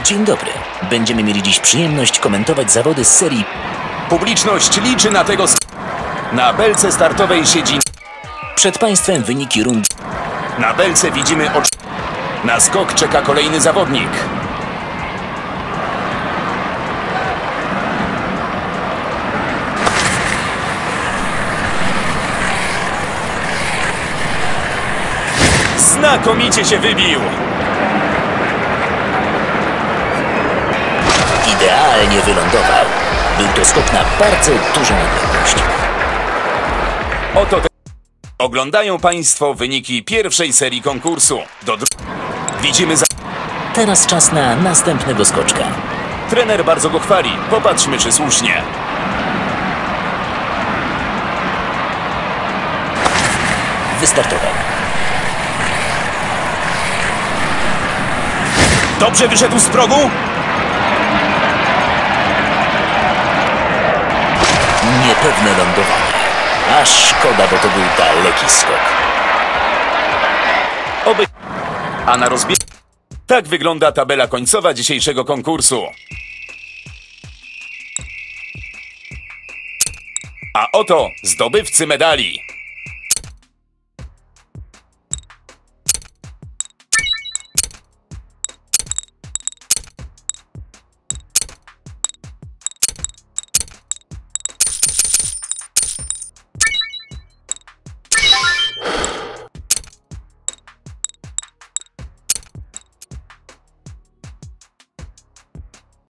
Dzień dobry. Będziemy mieli dziś przyjemność komentować zawody z serii Publiczność liczy na tego... Na belce startowej siedzi... Przed Państwem wyniki rund. Na belce widzimy ocz... Na skok czeka kolejny zawodnik. Znakomicie się wybił! Idealnie wylądował. Był to skok na bardzo dużą odległość. Oto te... Oglądają Państwo wyniki pierwszej serii konkursu. Do dru... Widzimy za... Teraz czas na następnego skoczka. Trener bardzo go chwali. Popatrzmy, czy słusznie. Wystartował. Dobrze wyszedł z progu? Niepewne lądowanie. A szkoda, bo to był daleki skok. Oby... A na rozbie... Tak wygląda tabela końcowa dzisiejszego konkursu. A oto zdobywcy medali.